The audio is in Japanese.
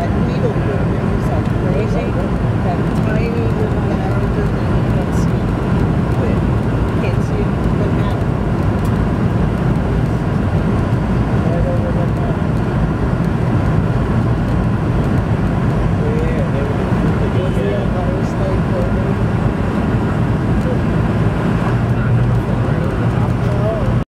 はい、